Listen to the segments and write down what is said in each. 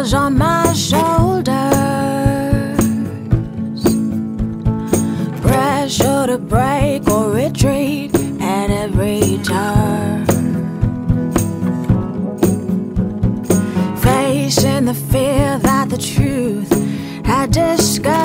was on my shoulders. Pressure to break or retreat at every turn. Facing the fear that the truth had discovered.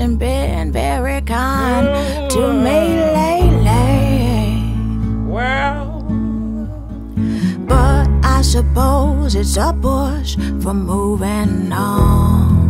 and been very kind to me lately. Well, but I suppose it's a push for moving on.